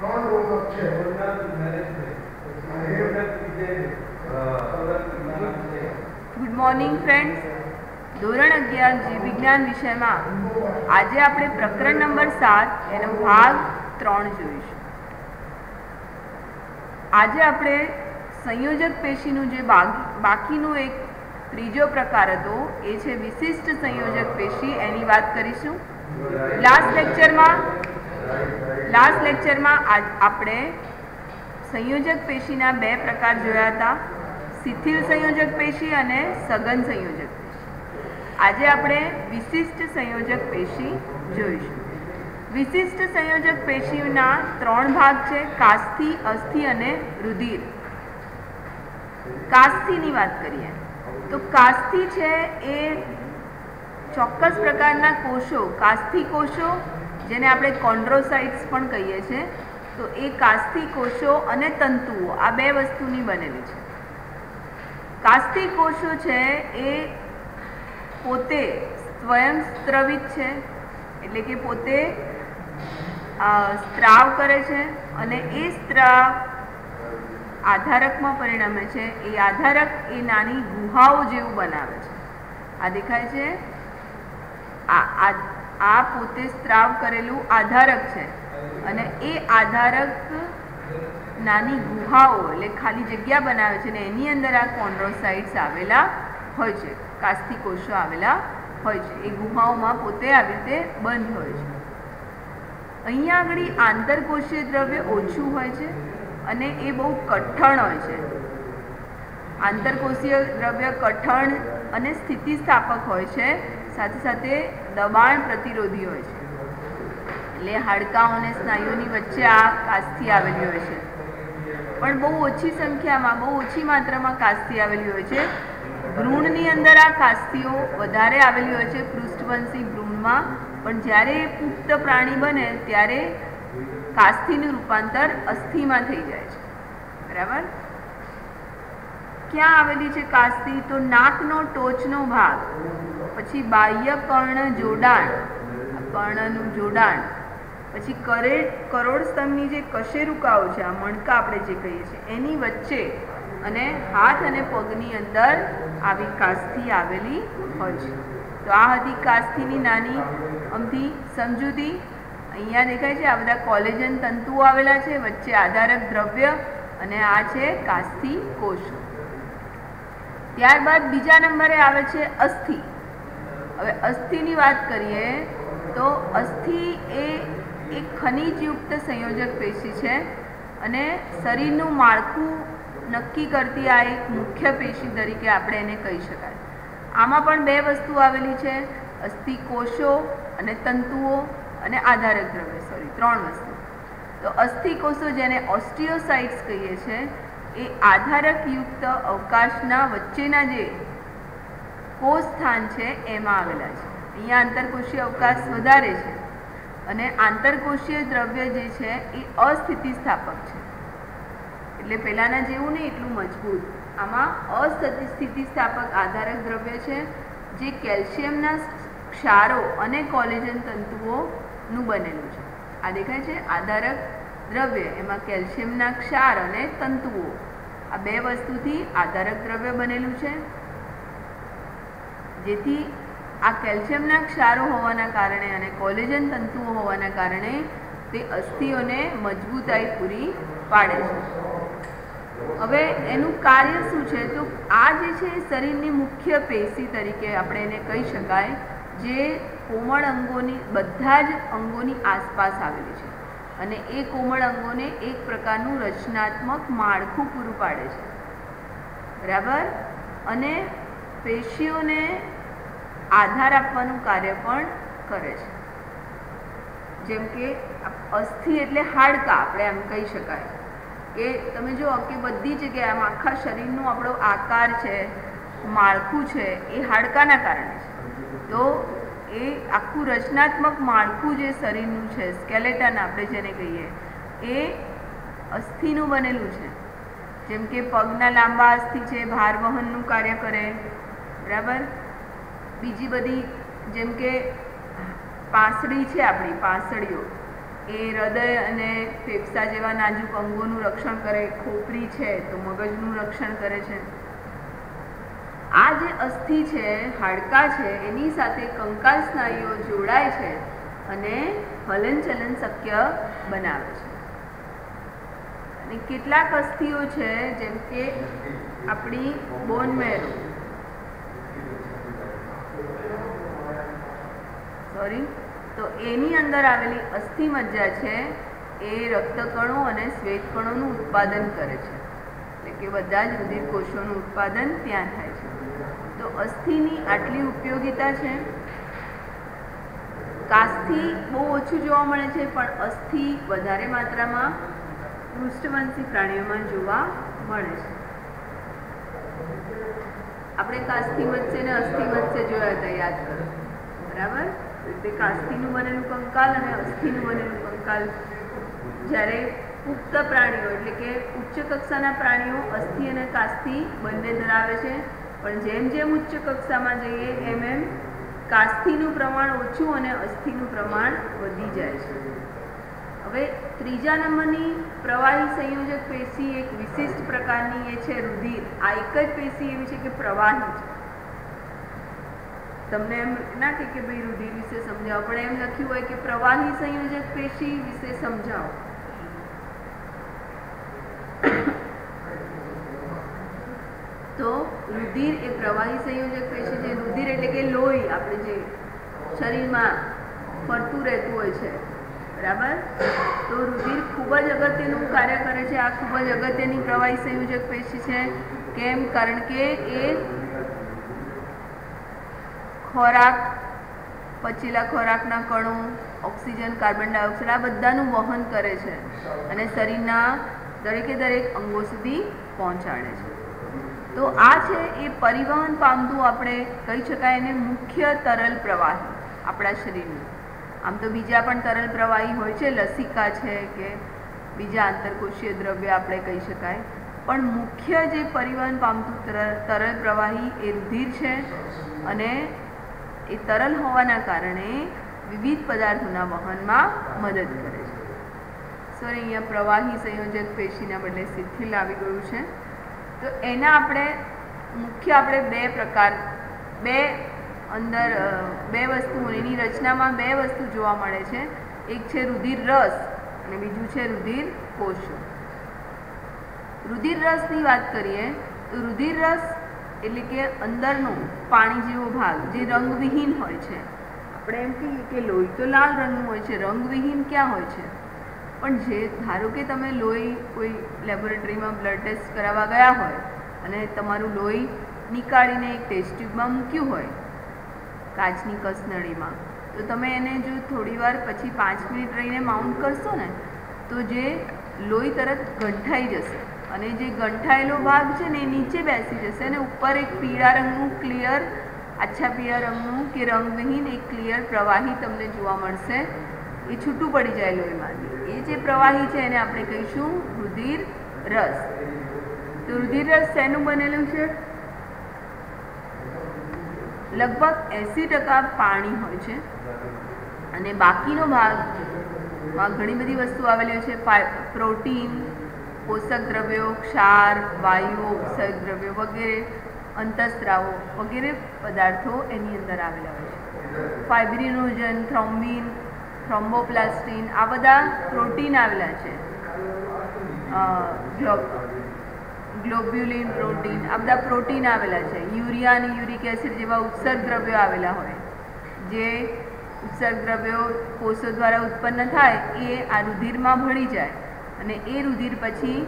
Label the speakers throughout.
Speaker 1: ત્રણ રોગ છે
Speaker 2: ગુડ મોર્નિંગ ફ્રેન્ડ્સ ધોરણ અગિયાર જીવ વિજ્ઞાન વિષયમાં આજે આપણે પ્રકરણ નંબર સાત એનો ભાગ ત્રણ જોઈશું. આજે આપણે સંયોજક પેશીનું જે બાકી બાકીનું એક ત્રીજો પ્રકાર હતો એ છે વિશિષ્ટ સંયોજક પેશી એની વાત કરીશું. લાસ્ટ લેક્ચરમાં લાસ્ટ લેક્ચરમાં આજ આપણે સંયોજક પેશીના બે પ્રકાર જોયા હતા. શિથિલ સંયોજક પેશી અને સઘન સંયોજક પેશી. આજે આપણે વિશિષ્ટ સંયોજક પેશી જોઈશું. વિશિષ્ટ સંયોજક પેશીના ત્રણ ભાગ છે, કાસ્થિ, અસ્થિ અને રુધિર. કાસ્થિની વાત કરીએ, તો કાસ્થિ છે એ ચોક્કસ પ્રકારના કોષો, કાસ્થિ કોષો જેને આપણે કોન્ડ્રોસાઇટ્સ પણ કહીએ છીએ, તો એ કાસ્તી કોષો અને તંતુઓ આ બે વસ્તુની બનેલી છે. કાસ્તી કોષો છે એ પોતે સ્વયં સ્ત્રવિત છે, એટલે કે પોતે સ્ત્રાવ કરે છે અને એ સ્ત્રાવ આધારકમાં પરિણમે છે. એ આધારક એ નાની ગુહાઓ જેવું બનાવે છે. આ દેખાય છે? આ આ પોતે સ્ત્રાવ કરેલું આધારક છે. અને એ આધારક નાની ગુહાઓ એટલે ખાલી જગ્યા બનાવે છે ને એની અંદર આ કોન્ડ્રોસાઇટ્સ આવેલા હોય છે. કાસ્થી કોષો આવેલા હોય છે. એ ગુહાઓમાં પોતે આવી રીતે બંધ હોય છે. અહીંયા આગળ આંતરકોષીય દ્રવ્ય ઓછું હોય છે અને એ બહુ કઠણ હોય છે. આંતરકોષીય દ્રવ્ય કઠણ અને સ્થિતિસ્થાપક હોય છે. સાથે સાથે દબાણ પ્રતિરોધી હોય છે. એટલે હાડકાં અને સ્નાયુઓની વચ્ચે આ કાસ્થી આવેલી હોય છે. પણ બહુ ઓછી સંખ્યામાં, બહુ ઓછી માત્રામાં કાસ્થી આવેલી હોય છે. ભ્રૂણની અંદર આ કાસ્થીઓ વધારે આવેલી હોય છે પૃષ્ઠવંશી ભ્રૂણમાં. પણ જ્યારે પુખ્ત પ્રાણી બને, ત્યારે કાસ્થીનું રૂપાંતર અસ્થિમાં થઈ જાય છે. બરાબર? ક્યાં આવેલી છે કાસ્તી? તો નાકનો ટોચનો ભાગ. પછી બાહ્ય કર્ણ જોડાણ. કર્ણનું જોડાણ. પછી કરે, કરોડ સ્તંભની જે કશેરુકાઓ છે, આ મણકા આપણે જે કહીએ છીએ, એની વચ્ચે અને હાથ અને પગની અંદર આવી કાસ્થી આવેલી હોય છે. તો આ હતી કાસ્થીની નાની અમથી સમજૂતી અહીંયા દેખાય છે આ બધા કોલેજન તંતુઓ આવેલા છે, વચ્ચે આધારક દ્રવ્ય અને આ છે કાસ્થી કોષો. ત્યારબાદ બીજા નંબરે આવે છે અસ્થિ. હવે અસ્થિની વાત કરીએ તો અસ્થિ એ એક ખનિજયુક્ત સંયોજક પેશી છે અને શરીરનું માળખું નક્કી કરતી આ એક મુખ્ય પેશી તરીકે આપણે એને કહી શકાય. આમાં પણ બે વસ્તુ આવેલી છે, અસ્થિ કોષો અને તંતુઓ અને આધારક દ્રવ્ય સોરી ત્રણ વસ્તુ. તો અસ્થિ કોષો જેને ઓસ્ટિયોસાઇટ્સ કહીએ છીએ એ આધારકયુક્ત અવકાશના વચ્ચેના જે કોષ સ્થાન છે એમાં આવેલા છે. અહીંયા આંતરકોષીય અવકાશ વધારે છે અને આંતરકોષીય દ્રવ્ય જે છે એ અસ્થિતિસ્થાપક છે. એટલે પહેલાંના જેવું નહીં, એટલું મજબૂત. આમાં અસ્થિતિસ્થાપક આધારક દ્રવ્ય છે જે કેલ્શિયમના ક્ષારો અને કોલેજન તંતુઓનું બનેલું છે. આ દેખાય છે આધારક દ્રવ્ય, એમાં કેલ્શિયમના ક્ષાર અને તંતુઓ. આ બે વસ્તુથી આધારક દ્રવ્ય બનેલું છે. જેથી આ કેલ્શિયમના ક્ષારો હોવાના કારણે અને કોલેજન તંતુઓ હોવાના કારણે તે અસ્થિઓને મજબૂતાઈ પૂરી પાડે છે. હવે એનું કાર્ય શું છે? તો આ જે છે શરીરની મુખ્ય પેશી તરીકે આપણે એને કહી શકાય, જે કોમળ અંગોની, બધા જ અંગોની આસપાસ આવેલી છે. અને એ કોમળ અંગોને એક પ્રકારનું રચનાત્મક માળખું પૂરું પાડે છે. બરાબર? અને પેશીઓને આધાર આપવાનું કાર્ય પણ કરે છે. જેમ કે અસ્થિ એટલે હાડકા, આપણે એમ કહી શકાય. કે તમે જુઓ કે બધી જગ્યાએ આખા શરીરનો આપણો આકાર છે, માળખું છે, એ હાડકાના કારણે છે. તો એ આખું રચનાત્મક માળખું જે શરીરનું છે, સ્કેલેટન આપણે જેને કહીએ, એ અસ્થિનું બનેલું છે. જેમ કે પગના લાંબા અસ્થિ છે, ભાર વહનનું કાર્ય કરે. બરાબર? બીજી બધી જેમ કે પાસડી છે આપણી, પાસળીઓ. એ હૃદય અને ફેફસા જેવા નાજુક અંગોનું રક્ષણ કરે, ખોપરી છે તો મગજનું રક્ષણ કરે છે. આ જે અસ્થિ છે, હાડકા છે, એની સાથે કંકાલ સ્નાયુઓ જોડાય છે અને હલનચલન શક્ય બનાવે છે. અને કેટલાક અસ્થિઓ છે જેમ કે આપણી બોન મેરો સોરી તો એની અંદર આવેલી અસ્થિ મજ્જા છે, એ રક્તકણો અને શ્વેતકણોનું ઉત્પાદન કરે છે. એટલે કે બધા જ રુધિર કોષોનું ઉત્પાદન ત્યાં થાય છે. તો અસ્થિની આટલી ઉપયોગિતા છે? કાસ્થિ બહુ ઓછું જોવા મળે છે, પણ અસ્થિ વધારે માત્રામાં પૃષ્ઠવંશી પ્રાણીઓમાં જોવા મળે છે. આપણે કાસ્થિ વચ્ચે ને અસ્થિ વચ્ચે જોયા હતા, યાદ કરો. બરાબર? તે અસ્થિનું બનેલું કંકાલ અને અસ્થિનું બનેલું કંકાલ. જ્યારે પુખ્ત પ્રાણીઓ, એટલે કે ઉચ્ચ કક્ષાના પ્રાણીઓ, અસ્થિ અને કાસ્થિ બંને ધરાવે છે. પણ જેમ જેમ ઉચ્ચ કક્ષામાં જઈએ, એમ એમ કાસ્થિનું પ્રમાણ ઓછું અને અસ્થિનું પ્રમાણ વધી જાય છે. હવે ત્રીજા નંબરની પ્રવાહી સંયોજક પેશી એક વિશિષ્ટ પ્રકારની, એ છે રુધિર. આ એક જ પેશી એવી છે કે પ્રવાહી છે તમને એમ ના કે કે ભાઈ રુધિર વિશે સમજાવો, પણ એમ લખ્યું હોય કે પ્રવાહી સંયોજક પેશી વિશે સમજાવો. તો રુધિર એ પ્રવાહી સંયોજક પેશી છે. રુધિર એટલે કે લોહી આપણે જે શરીરમાં ફરતું રહેતું હોય છે. બરાબર? તો રુધિર ખૂબ જ અગત્યનું કાર્ય કરે છે. આ ખૂબ જ અગત્યની પ્રવાહી સંયોજક પેશી છે. કેમ? કારણ કે એ ખોરાક પચેલા ખોરાકના કણો, ઓક્સિજન, કાર્બન ડાયોક્સાઇડ, આ બધાનું વહન કરે છે અને શરીરના દરેકે દરેક અંગો સુધી પહોંચાડે છે. તો આ છે એ પરિવહન પામતું આપણે કહી શકાય એને મુખ્ય તરલ પ્રવાહી આપણા શરીરનું. આમ તો બીજા પણ તરલ પ્રવાહી હોય છે, લસિકા છે કે બીજા આંતરકોષીય દ્રવ્ય આપણે કહી શકાય. પણ મુખ્ય જે પરિવહન પામતું તરલ પ્રવાહી એ રુધિર છે અને એ તરલ હોવાના કારણે વિવિધ પદાર્થોના વહનમાં મદદ કરે છે. સોરી અહીંયા પ્રવાહી સંયોજક પેશીના બદલે શિથિલ આવી ગયું છે. તો એના આપણે, મુખ્ય આપણે બે પ્રકાર, બે અંદર બે વસ્તુ એની રચનામાં બે વસ્તુ જોવા મળે છે. એક છે રુધિર રસ અને બીજું છે રુધિર કોષો. રુધિર રસની વાત કરીએ, તો રુધિર રસ એટલે કે અંદરનો પાણી જેવો ભાગ, જે રંગવિહીન હોય છે. આપણે એમ કહીએ કે લોહી તો લાલ રંગનું હોય છે, રંગવિહીન ક્યાં હોય છે? પણ જે, ધારો કે તમે લોહી કોઈ લેબોરેટરીમાં બ્લડ ટેસ્ટ કરાવવા ગયા હોય અને તમારું લોહી નીકાળીને એક ટેસ્ટ ટ્યુબમાં મૂક્યું હોય, કાચની કસનળીમાં, તો તમે એને જો થોડીવાર પછી પાંચ મિનિટ રહીને માઉન્ટ કરશો ને, તો જે લોહી તરત ગંઠાઈ જશે. અને જે ગંઠાયેલો ભાગ છે ને એ નીચે બેસી જશે અને ઉપર એક પીળા રંગનું ક્લિયર આછા પીળા રંગનું કે રંગવિહીન એક ક્લિયર પ્રવાહી તમને જોવા મળશે. એ છૂટું પડી જાય લોહીમાંથી એ જે પ્રવાહી છે એને આપણે કહીશું રુધિર રસ. તો રુધિર રસ શેનું બનેલું છે? લગભગ એંસી ટકા પાણી હોય છે. અને બાકીનો ભાગ ઘણી બધી વસ્તુ આવેલી છે પ્રોટીન પોષક દ્રવ્યો, ક્ષાર વાયુઓ ઉત્સર્ગ દ્રવ્યો વગેરે, અંતસ્ત્રાવો વગેરે પદાર્થો એની અંદર આવેલા હોય છે. ફાઇબ્રિનોજન, થ્રોમ્બિન, થ્રોમ્બોપ્લાસ્ટિન આ બધા પ્રોટીન આવેલા છે. ગ્લોબ્યુલિન પ્રોટીન આ બધા પ્રોટીન આવેલા છે. યુરિયા અને યુરિક એસિડ જેવા ઉત્સર્ગ દ્રવ્યો આવેલા હોય. જે ઉત્સર્ગ દ્રવ્યો કોષો દ્વારા ઉત્પન્ન થાય એ આ રુધિરમાં ભળી જાય. અને એ રુધિર પછી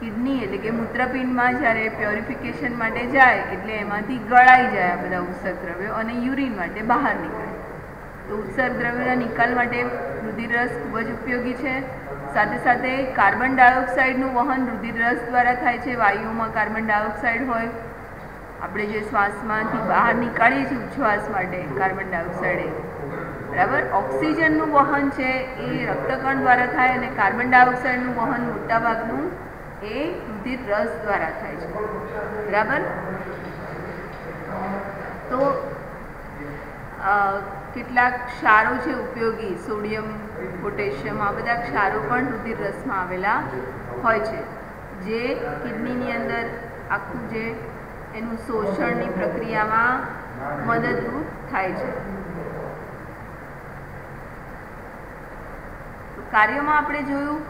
Speaker 2: કિડની એટલે કે મૂત્રપિંડમાં જ્યારે પ્યોરિફિકેશન માટે જાય એટલે એમાંથી ગળાઈ જાય આ બધા ઉત્સર્ગ દ્રવ્યો અને યુરિન માટે બહાર નીકળે. તો ઉત્સર્ગ દ્રવ્યોના નિકાલ માટે રુધિર રસ ખૂબ જ ઉપયોગી છે. સાથે સાથે કાર્બન ડાયોક્સાઇડનું વહન રુધિર રસ દ્વારા થાય છે. વાયુઓમાં કાર્બન ડાયોક્સાઇડ હોય. આપણે જે શ્વાસમાંથી બહાર નીકાળીએ છીએ, ઉચ્છ્વાસ માટે કાર્બન ડાયોક્સાઇડ બરાબર? ઓક્સિજનનું વહન છે એ રક્તકણ દ્વારા થાય અને કાર્બન ડાયોક્સાઇડનું વહન મોટાભાગનું એ રુધિર રસ દ્વારા થાય છે. બરાબર? તો કેટલાક ક્ષારો છે ઉપયોગી, સોડિયમ, પોટેશિયમ, આ બધા ક્ષારો પણ રુધિર રસમાં આવેલા હોય છે. જે કિડનીની અંદર આખું જે એનું શોષણની પ્રક્રિયામાં મદદરૂપ થાય છે. કાર્યોમાં આપણે જોયું,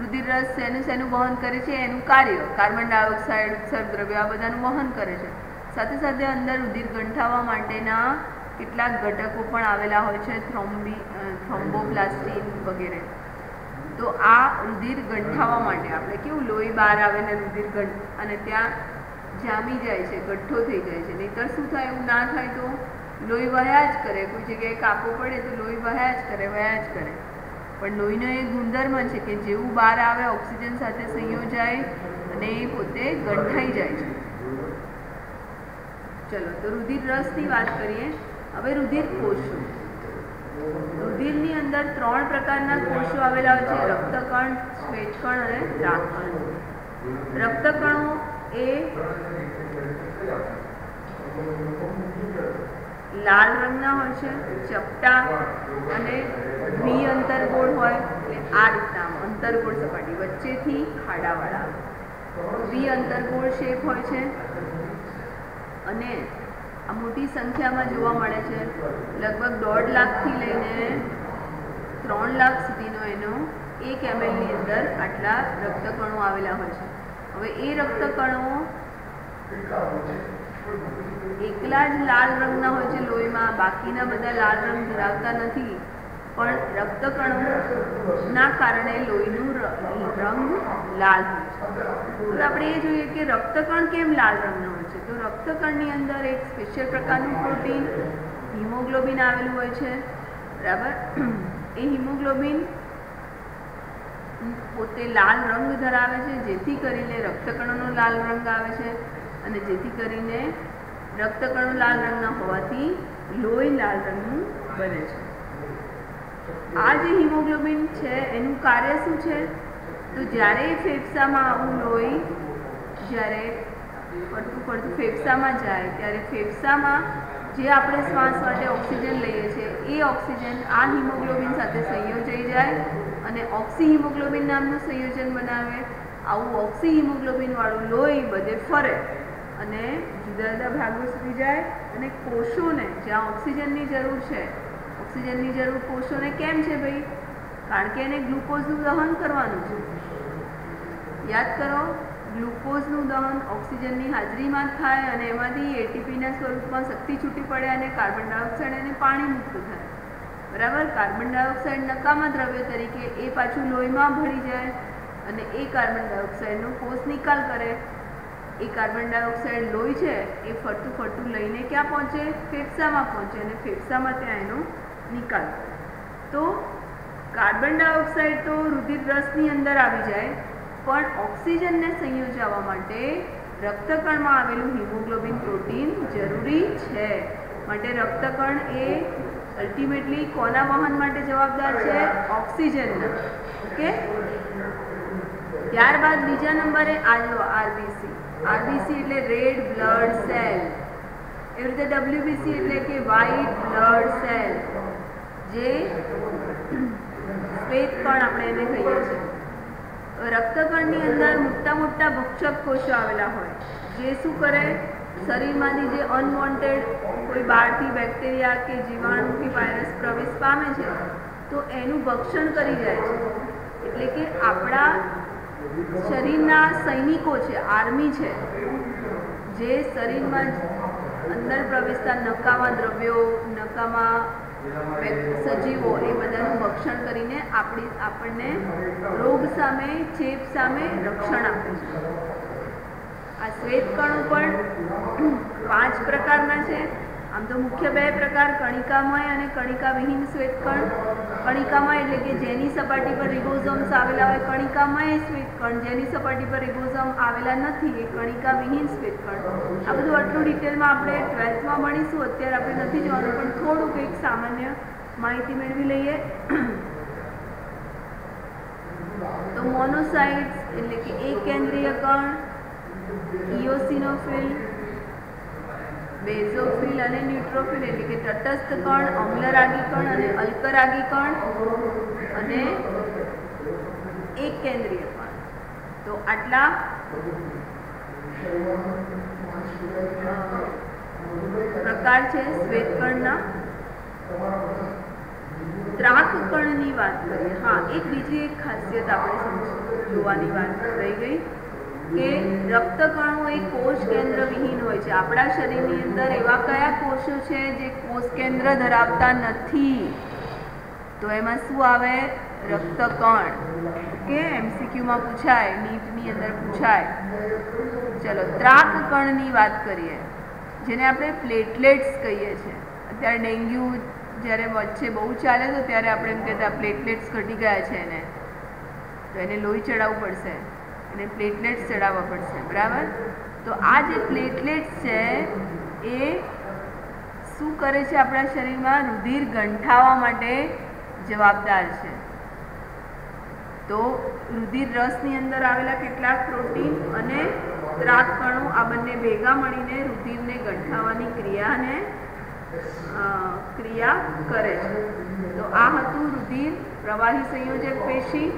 Speaker 2: રુધિરરસ શેનું શેનું વહન કરે છે, એનું કાર્ય, કાર્બન ડાયોક્સાઇડ ઉત્સર્ગ આ બધાનું વહન કરે છે. સાથે સાથે અંદર રુધિર ગંઠાવવા માટેના કેટલાક ઘટકો પણ આવેલા હોય છે, થ્રોમ્બી થ્રોમ્બોપ્લાસ્ટિન વગેરે. તો આ રુધિર ગંઠાવવા માટે આપણે કેવું, લોહી બહાર આવે ને રુધિર ગંઠ, અને ત્યાં જામી જાય છે, ગઠ્ઠો થઈ જાય છે. નહીંતર શું થાય, એવું ના થાય તો લોહી વહ્યા જ કરે. કોઈ જગ્યાએ કાપો પડે તો લોહી વહ્યા જ કરે, વહ્યા જ કરે. પણ લોહીનો એ ગુણધર્મ છે કે જેવું બહાર આવે, ઓક્સિજન સાથે સંયોજાય અને એ પોતે ગંઠાઈ જાય છે. ચલો, તો રુધિર રસની વાત કરીએ. હવે રુધિર કોષો. રુધિરની અંદર ત્રણ પ્રકારના કોષો આવેલા હોય છે, રક્તકણ, શ્વેતકણ અને રાખણ રક્તકણો એ લાલ રંગના હોય છે, ચપટા અને દ્વિ અંતરગોળ હોય, એટલે આ રીતના અંતરગોળ સપાટી વચ્ચેથી ખાડાવાળા દ્વિ અંતરગોળ શેપ હોય છે. અને આ મોટી સંખ્યામાં જોવા મળે છે, લગભગ દોઢ લાખથી લઈને ત્રણ લાખ સુધીનો એનો એક એમએલની અંદર આટલા રક્તકણો આવેલા હોય છે. હવે એ રક્તકણો એકલા જ લાલ રંગના હોય છે લોહીમાં, બાકીના બધા લાલ રંગ ધરાવતા નથી. પણ રક્તકણોના કારણે લોહીનું રંગ લાલ હોય છે. હવે આપણે એ જોઈએ કે રક્તકણ કેમ લાલ રંગનો હોય છે? તો રક્તકણની અંદર એક સ્પેશિયલ પ્રકારનું પ્રોટીન, હિમોગ્લોબિન આવેલું હોય છે. બરાબર? એ હિમોગ્લોબિન પોતે લાલ રંગ ધરાવે છે, જેથી કરીને રક્તકણોનો લાલ રંગ આવે છે અને જેથી કરીને રક્તકણો લાલ રંગના હોવાથી લોહી લાલ રંગનું બને છે. આ જે હિમોગ્લોબિન છે, એનું કાર્ય શું છે? તો જ્યારે ફેફસામાં આવું લોહી જ્યારે પડતું પડતું ફેફસામાં જાય, ત્યારે ફેફસામાં જે આપણે શ્વાસ માટે ઓક્સિજન લઈએ છીએ, એ ઓક્સિજન આ હિમોગ્લોબિન સાથે સંયોજાઈ જાય અને ઓક્સી હિમોગ્લોબિન નામનું સંયોજન બનાવે. આવું ઓક્સી હિમોગ્લોબિનવાળું લોહી બધે ફરે અને જુદા જુદા ભાગો સુધી જાય અને કોષોને જ્યાં ઓક્સિજનની જરૂર છે ઓક્સિજનની જરૂર કોષોને કેમ છે ભાઈ? કારણ કે એને ગ્લુકોઝનું દહન કરવાનું છે. યાદ કરો, ગ્લુકોઝનું દહન ઓક્સિજનની હાજરીમાં થાય અને એમાંથી એટીપીના સ્વરૂપમાં શક્તિ છૂટી પડે અને કાર્બન ડાયોક્સાઇડ અને પાણી મુક્ત થાય. બરાબર? કાર્બન ડાયોક્સાઇડ નકામા દ્રવ્ય તરીકે એ પાછું લોહીમાં ભળી જાય અને એ કાર્બન ડાયોક્સાઇડનો કોષ નિકાલ કરે. એ કાર્બન ડાયોક્સાઇડ લોહી છે, એ ફરતું ફરતું લઈને ક્યાં પહોંચે? ફેફસામાં પહોંચે અને ફેફસામાં ત્યાં એનો નિકાલ. તો કાર્બન ડાયોક્સાઇડ તો રુધિર રસની અંદર આવી જાય, પણ ઓક્સિજનને સંયોજાવા માટે રક્તકણમાં આવેલું હિમોગ્લોબિન પ્રોટીન જરૂરી છે. માટે રક્તકણ એ અલ્ટિમેટલી કોના વહન માટે જવાબદાર છે? ઓક્સિજનના. ઓકે? ત્યારબાદ બીજા નંબરે આવ્યો આરબીસી. આરબીસી એટલે રેડ બ્લડ સેલ. એવી રીતે ડબ્લ્યુબીસી એટલે કે વ્હાઇટ બ્લડ સેલ. જે શ્વેત કણ આપણે એને કહીએ છીએ. રક્તકણની અંદર મોટા મોટા ભક્ષક કોષો આવેલા હોય. જે શું કરે? શરીરમાંથી જે અનવોન્ટેડ કોઈ બહારથી બેક્ટેરિયા કે જીવાણુથી વાયરસ પ્રવેશ પામે છે, તો એનું ભક્ષણ કરી જાય છે. એટલે કે આપણા શરીરના સૈનિકો છે આર્મી છે, જે શરીરમાં અંદર પ્રવેશતા નકામા દ્રવ્યો, નકામા સજીવો એ બધાનું ભક્ષણ કરીને આપણી આપણને રોગ સામે ચેપ સામે રક્ષણ આપે છે. આ શ્વેતકણો પણ પાંચ પ્રકારના છે. આમ તો મુખ્ય બે પ્રકાર, કણિકામય અને કણિકાવિહીન શ્વેતકણ. કણિકામય એટલે કે જેની સપાટી પર રિબોઝોમ્સ આવેલા હોય, કણિકામય શ્વેતકણ. જેની સપાટી પર રિબોઝોમ આવેલા નથી, એ કણિકાવિહીન શ્વેતકણ. આ બધું આટલું ડિટેલમાં આપણે ટ્વેલ્થમાં ભણીશું. અત્યારે આપણે નથી જોવાનું, પણ થોડુંક એક સામાન્ય માહિતી મેળવી લઈએ. તો મોનોસાઇટ્સ એટલે કે એક કેન્દ્રીય કણ ઇયોસિનોફિલ બેઝોફિલ અને ન્યુટ્રોફિલ એટલે કે તટસ્થ કણ, અમ્લરાગી કણ અને અલ્કરાગી કણ અને એક કેન્દ્રીય કણ. તો આટલા પ્રકાર છે શ્વેતકણના ત્રાક કણની વાત કરીએ. હા, એક બીજી એક ખાસિયત આપણે જોવાની વાત રહી ગઈ. કે રક્તકણો એ કોષ કેન્દ્ર વિહીન હોય છે. આપણા શરીરની અંદર એવા કયા કોષો છે જે કોષ કેન્દ્ર ધરાવતા નથી? તો એમાં શું આવે? રક્તકણ. કે એમસીક્યુમાં પૂછાય, નીટની અંદર પૂછાય. ચલો ત્રાક કણની વાત કરીએ, જેને આપણે પ્લેટલેટ્સ કહીએ છીએ. અત્યારે ડેન્ગ્યુ જ્યારે વચ્ચે બહુ ચાલે તો ત્યારે આપણે એમ કહેતા પ્લેટલેટ્સ ઘટી ગયા છે એને. તો એને લોહી ચડાવવું પડશે. એને પ્લેટલેટ્સ ચડાવવા પડશે, બરાબર? તો આ જે પ્લેટલેટ્સ છે, એ શું કરે છે આપણા શરીરમાં? રુધિર ગંઠાવા માટે જવાબદાર છે. તો રુધિર રસની અંદર આવેલા કેટલાક પ્રોટીન અને ત્રાક આ બંને ભેગા મળીને રુધિરને ગંઠાવાની ક્રિયાને ક્રિયા કરે છે. તો આ હતું રુધિર પ્રવાહી સંયોજક પેશી.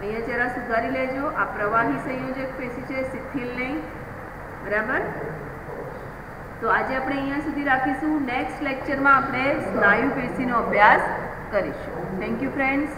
Speaker 2: અહીંયા જરા સુધારી લેજો. આ પ્રવાહી સંયોજક પેશી છે શિથિલ નહીં બરાબર? તો આજે આપણે અહીંયા સુધી રાખીશું. નેક્સ્ટ લેક્ચરમાં આપણે સ્નાયુ પેશીનો અભ્યાસ કરીશું. Thank you friends